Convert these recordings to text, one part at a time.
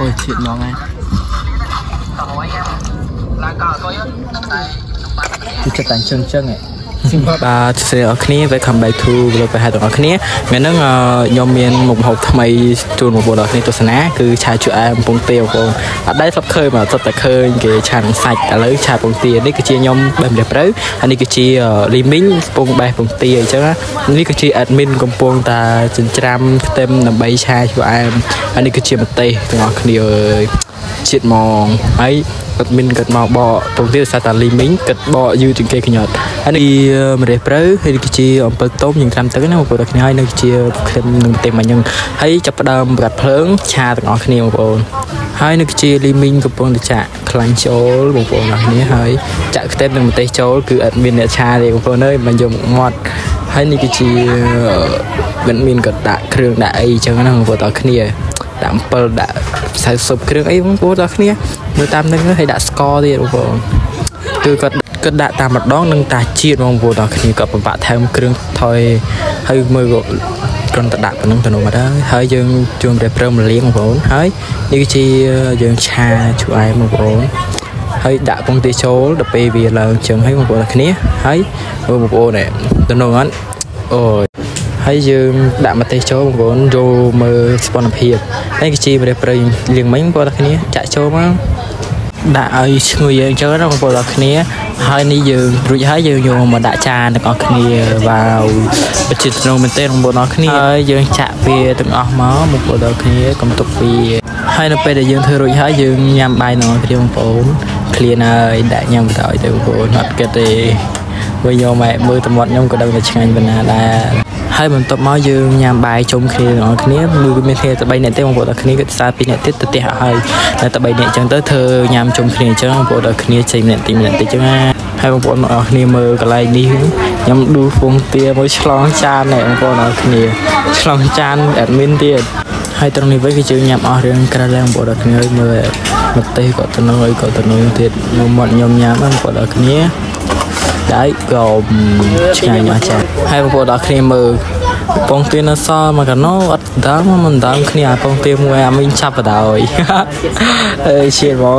អូយឈៀតមកហើយគឺចិ ត្តតែអញ្ចឹងអញ្ចឹងហ៎បាទសួស្តីអរគ្នា welcome back to vlog ប្រហែលទាំងអស់គ្នាថ្ងៃហ្នឹងខ្ញុំមានមុខម្ហូបថ្មីជូនបងប្អូនអរគ្នាទស្សនាគឺឆាជូអែកំពង់ទាបងប្អូនអត់ដែរធ្លាប់ឃើញមកសុទ្ធតែឃើញគេឆានឹងសាច់ឥឡូវឆាកំពង់ទានេះគឺជាខ្ញុំបេះម្រះព្រៅហើយនេះគឺជាលីមីងកំពង់បេះកំពង់ទាអញ្ចឹងនេះគឺជា admin កំពុងតែចិញ្ច្រាំខ្ទឹមដើម្បីឆាជូអែមហើយនេះគឺជាម្ទេសទាំងអស់គ្នាអើយជាតិម៉ងហើយ គាត់មានគាត់មកបកពងទៀតសាតាលីមីងគាត់បកយូរជាងគេកញ្ញត់ហើយនេះម្រះព្រៅហើយនេះគឺជាអំពិលទុំយើងត្រាំទឹកណាបងប្អូនទាំងគ្នាហើយនេះជាក្លិននឹងទេមកញឹងហើយចាប់ផ្ដើមកាត់ភ្លើងឆាទាំងអស់គ្នាបងប្អូនហើយនេះគឺជាលីមីងកំពុងតែចាក់ខ្លាញ់ចូលបងប្អូនទាំងគ្នាហើយចាក់ខ្ទឹមនិងម្ទេសចូលគឺអត់មានអ្នកឆាទេបងប្អូនអើយមិនយកមាត់ហើយនេះគឺជាមិនមានក៏ដាក់គ្រឿងដាក់អីចឹងណាបងប្អូនទាំងគ្នា ដាក់អំពិលដាក់ផ្សៅស៊ុបគ្រឿងអីបងប្អូនទាំងគ្នាមើលតាមនឹងហើយដាក់ស្ករទៀតបងប្អូនគឺគាត់គាត់ដាក់តាមម្ដងនិងតាជាតិបងប្អូនទាំងគ្នាគាត់បំផាក់ថែមគ្រឿងថយហើយមើលគាត់គ្រាន់តែដាក់ប៉ុណ្ណឹងទៅនោះមកដែរហើយយើងជួមតែព្រមលាងបងប្អូនហើយនេះគឺជាយើងឆាជូអែមបងប្អូនហើយដាក់ពងទាចូលដល់ពេលវាឡើងចឹងហើយបងប្អូនទាំងគ្នាហើយបងប្អូននេះទៅនោះអត់អូយ ហើយយើងដាក់ម្ទេសចូលបងប្អូនចូលមើលស្ពនភាពហើយគឺជាម្រះព្រៃលៀងមិញបងប្អូនទាំងគ្នាចាក់ចូលមកដាក់ឲ្យឈ្ងុយយើងចឹងណាបងប្អូនទាំងគ្នា ហើយនេះយើងរួចហើយយើងយកមកដាក់ចានទាំងអស់គ្នាវ៉ាវពិតជាស្នូមែនទេបងប្អូនទាំងគ្នាហើយយើងចាក់វាទាំងអស់មកបងប្អូនទាំងគ្នាកុំទុកវាហើយនៅពេលដែលយើងធ្វើរួចហើយយើងញ៉ាំបាយទាំងអស់គ្នាបងប្អូនឃ្លានហើយដាក់ញ៉ាំបន្តឲ្យទៅបងប្អូនអត់គិតទេវិញយកមកមើលតំត់ខ្ញុំក៏ដឹងតែឆ្ងាញ់ប៉ុណ្ណាដែរ ហើយបន្ទាប់មកយើងញ៉ាំបាយជុំគ្នាទាំងអស់គ្នាមួយមានគ្នាតែ3នាក់ទេបងប្អូនទាំងគ្នាគឺសារ2នាក់ទៀតទៅផ្ទះហើយតែតែ3នាក់អញ្ចឹងទៅធ្វើញ៉ាំជុំគ្នាអញ្ចឹងបងប្អូនទាំងគ្នាចេញម្នាក់ទីម្នាក់ទីអញ្ចឹងណាហើយបងប្អូនទាំងអស់គ្នាមើលកន្លែងនេះខ្ញុំឌូពងទាមួយឆ្លងចានណែបងប្អូនទាំងគ្នាឆ្លងចានអេដមីនទៀតហើយត្រង់នេះវិញគឺយើងញ៉ាំអស់រឿងក្រៅឡើងបងប្អូនទាំងគ្នាមើលម្ទេសក៏ទៅនឹងអីក៏ទៅនឹងទៀតមកមាត់ខ្ញុំញ៉ាំបងប្អូនទាំងគ្នា ដៃក៏ឆ្ងាញ់អស់ចាហើយបងប្អូនដល់គ្នាមើលពងទានៅសល់មកកណោអត់ដើមមិនដើមគ្នាអាពងទាមួយអាមីងចាប់បដោយអើយឈៀតមក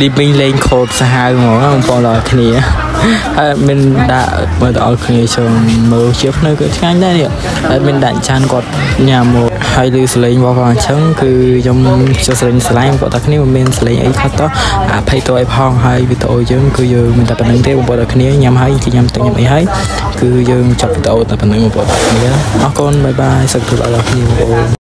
លីប៊ីងលេងខូតសាហាវហ្មងបងប្អូនដល់គ្នា ហើយមានដាក់មើលដល់គ្នាជុំមើលជាភ្នៅក៏ឆ្ងាញ់ដែរនេះហើយមានដាក់ចានគាត់ញ៉ាំមកហើយលឺសលេងរបស់គាត់អញ្ចឹងគឺខ្ញុំចូលសលេងស្លាយគាត់តែគ្នាមិនមានសលេងអីខុសតោះអាភ័យតអីផងហើយវីដេអូយើងគឺយើងមានតែប៉ុណ្្នឹងទេបងប្អូនគ្នាញ៉ាំហើយគឺញ៉ាំទៅញ៉ាំអីហើយគឺយើងចាប់វីដេអូតែប៉ុណ្្នឹងបងប្អូនគ្នាអរគុណបាយបាយសុខទុក្ខដល់គ្នាបងប្អូន